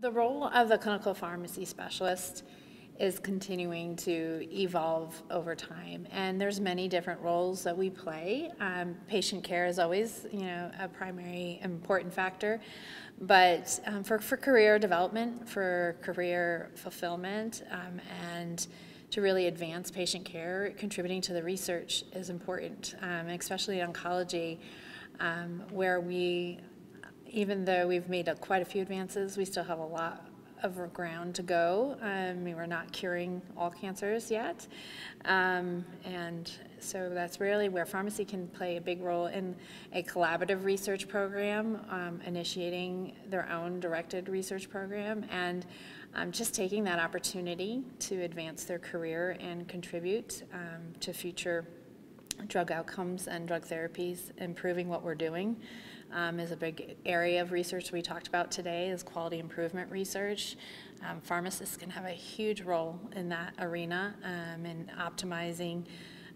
The role of the clinical pharmacy specialist is continuing to evolve over time, and there's many different roles that we play. Um, patient care is always, you know, a primary important factor, but um, for, for career development, for career fulfillment, um, and to really advance patient care, contributing to the research is important, um, especially in oncology, um, where we even though we've made a, quite a few advances, we still have a lot of ground to go. Um, we were not curing all cancers yet. Um, and so that's really where pharmacy can play a big role in a collaborative research program, um, initiating their own directed research program, and um, just taking that opportunity to advance their career and contribute um, to future drug outcomes and drug therapies, improving what we're doing um, is a big area of research we talked about today is quality improvement research. Um, pharmacists can have a huge role in that arena um, in optimizing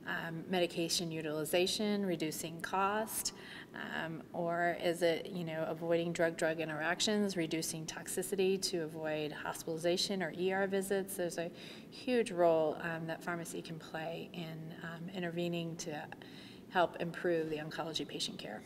um, medication utilization, reducing cost, um, or is it, you know, avoiding drug-drug interactions, reducing toxicity to avoid hospitalization or ER visits? There's a huge role um, that pharmacy can play in um, intervening to help improve the oncology patient care.